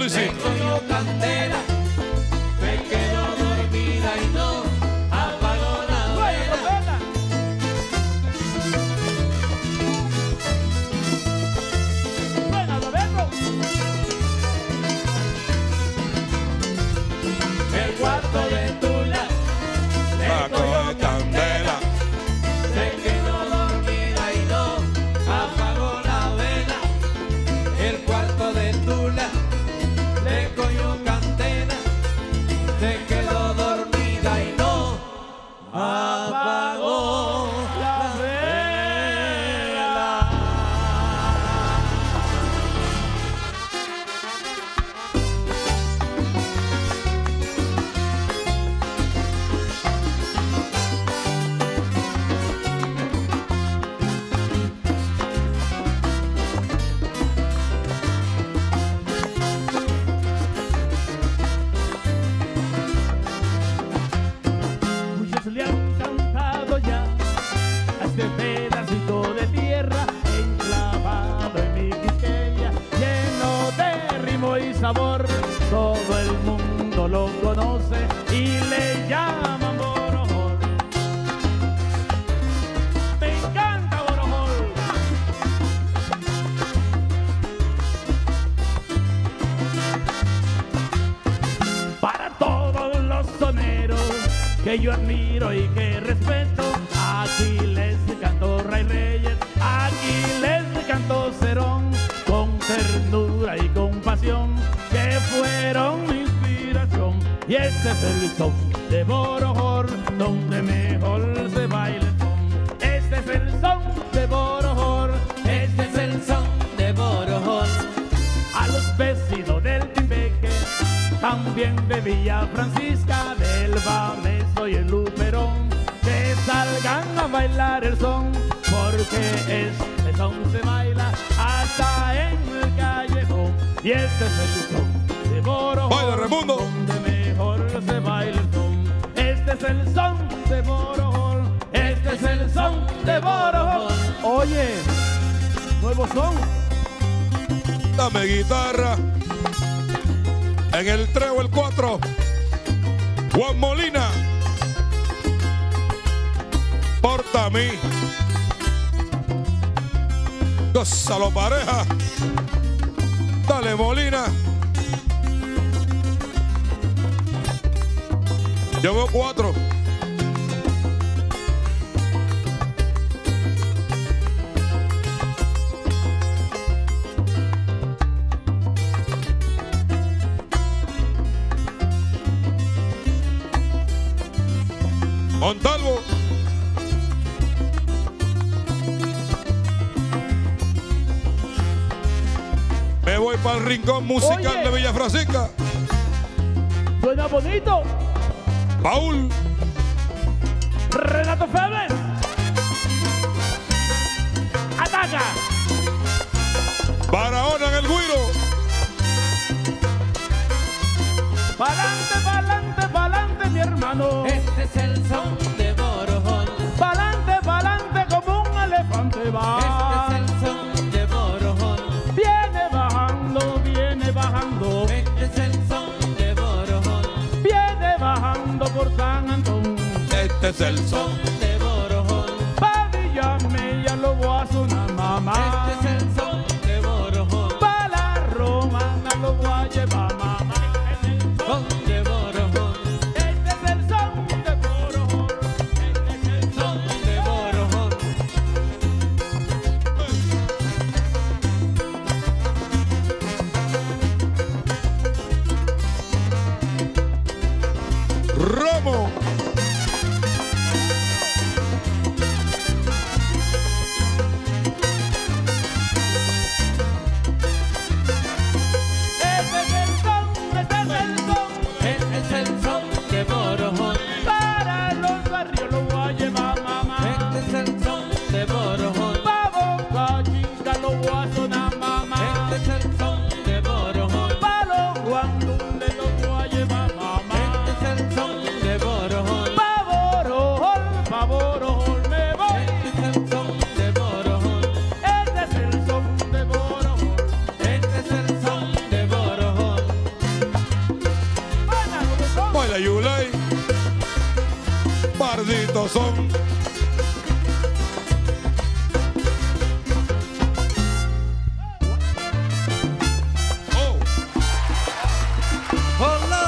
Luisito? Que yo admiro y que respeto. Aquí les canto Ray Reyes, aquí les canto Cerón, con ternura y compasión, que fueron mi inspiración. Y este es el son de Borojor, donde mejor se baila el son. Este es el son de Borojor, Este es el son de Borojol. a los vecinos del Timbeque, también de Villa Francisca, del Bameso y el Luperón, que salgan a bailar el son, porque este son se baila hasta en el callejón, y este es el son de Borojón, Baila, Raimundo. donde mejor se baila el son. Este es el son de Borojón, este es el son de Borojón. Oye, nuevo son. Dame guitarra. En el 3 o el 4. Juan Molina. Porta a mí. Gózalo pareja. Dale Molina. Yo veo cuatro. Voy para el rincón musical Oye. de Villa Francisca. Suena bonito. Paul. Renato Febles. Ataca. Barahona en el Guiro. Pa'lante, pa'lante, pa'lante, mi hermano. Este es el son de es el son. Son de Borojol. Pa' Villamella lo voy a sonar, mamá. Este es el son de Borojol. Pa' la romana lo voy a llevar, mamá. Son de Borojol. Este es el son de Borojón. Este es el Son de Borojol. Romo. son. Oh. oh no.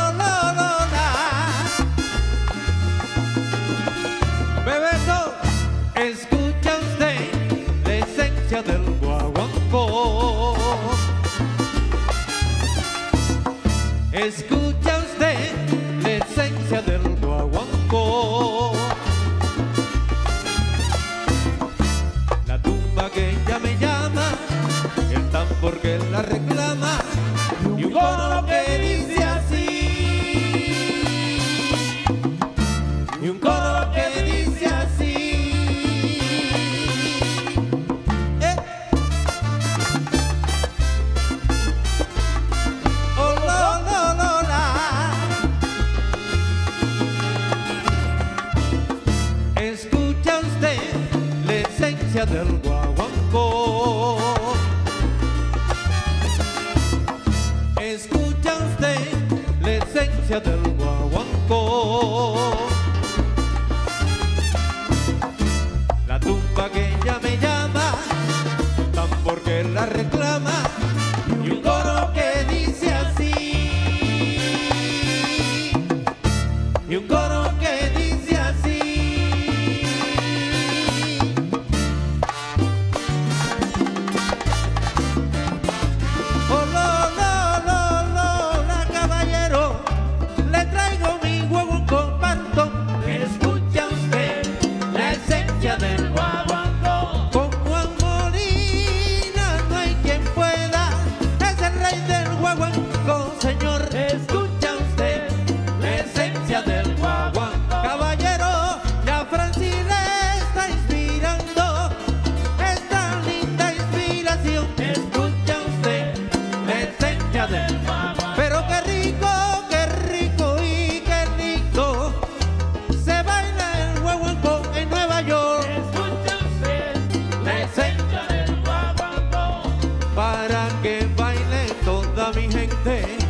Bebeto, escucha usted la esencia del guaguancó. Escucha usted la esencia del Oh. 对